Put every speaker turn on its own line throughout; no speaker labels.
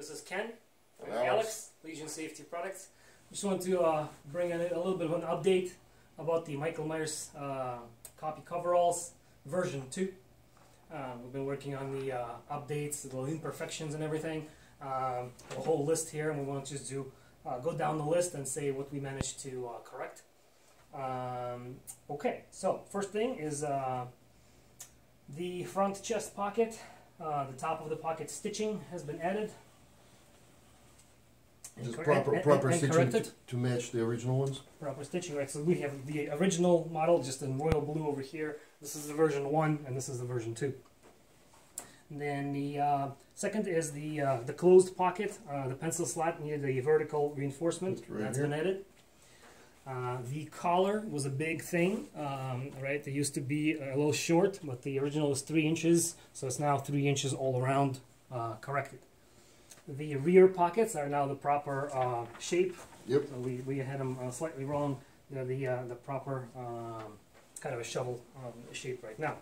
This is Ken.
And
Alex.
Alex.
Legion Safety Products. Just want to uh, bring in a little bit of an update about the Michael Myers uh, copy coveralls version 2. Um, we've been working on the uh, updates, the imperfections and everything. Um, a whole list here, and we want to just do uh, go down the list and say what we managed to uh, correct. Um, okay, so first thing is uh, the front chest pocket. Uh, the top of the pocket stitching has been added. And
Just
cor-
proper,
and-
proper
and
stitching to, to match the original ones?
Proper stitching, right? So we have the original model, just in royal blue over here. This is the version one, and this is the version two. And then the uh, second is the uh, the closed pocket. Uh, the pencil slot needed a vertical reinforcement.
It's right
That's been added. Uh, the collar was a big thing, um, right? It used to be a little short, but the original was three inches, so it's now three inches all around, uh, corrected. The rear pockets are now the proper uh, shape.
Yep.
So we, we had them uh, slightly wrong. They're the uh, the proper um, kind of a shovel um, shape right now.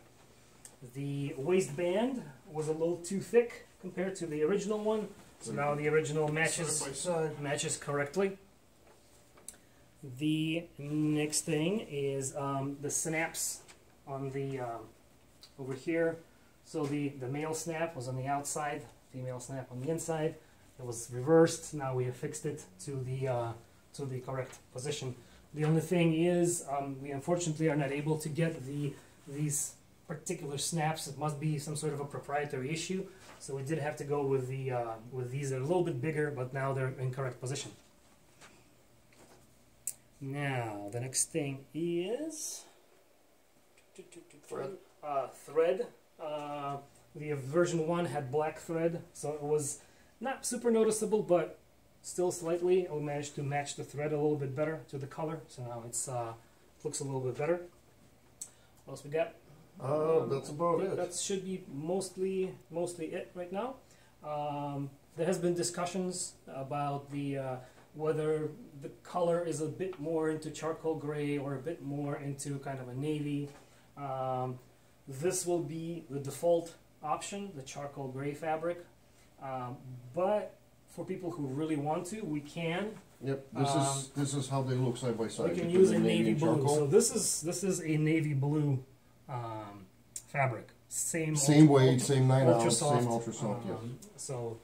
The waistband was a little too thick compared to the original one, so now the original matches
Side side.
matches correctly. The next thing is um, the snaps on the um, over here. So the the male snap was on the outside, female snap on the inside. It was reversed. Now we have fixed it to the uh, to the correct position. The only thing is, um, we unfortunately are not able to get the these particular snaps. It must be some sort of a proprietary issue. So we did have to go with the uh, with these. They're a little bit bigger, but now they're in correct position. Now the next thing is
Thread.
Uh, thread. Uh, the version one had black thread, so it was not super noticeable, but still slightly. We managed to match the thread a little bit better to the color, so now it's uh, looks a little bit better. What else we got?
Uh,
Um,
that's about it.
That should be mostly mostly it right now. Um, there has been discussions about the uh, whether the color is a bit more into charcoal gray or a bit more into kind of a navy. Um, this will be the default option, the charcoal gray fabric. Um, but for people who really want to, we can.
Yep, this
Um,
is, this is how they look side by side.
We can use a navy blue.
charcoal.
So this is this is a navy blue um, fabric. Same
Same
ultra-
weight,
ultra-
same nine
ultra
ounce,
soft,
same ultra soft, yes.
um, So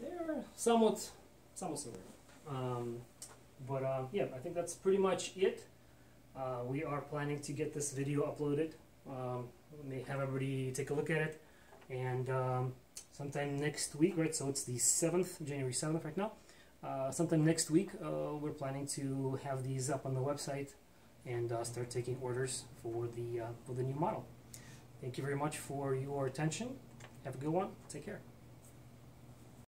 they're somewhat somewhat similar. Um, but uh, yeah, I think that's pretty much it. Uh, we are planning to get this video uploaded. Um, have everybody take a look at it, and um, sometime next week, right? So it's the seventh, January seventh, right now. Uh, sometime next week, uh, we're planning to have these up on the website and uh, start taking orders for the uh, for the new model. Thank you very much for your attention. Have a good one. Take care.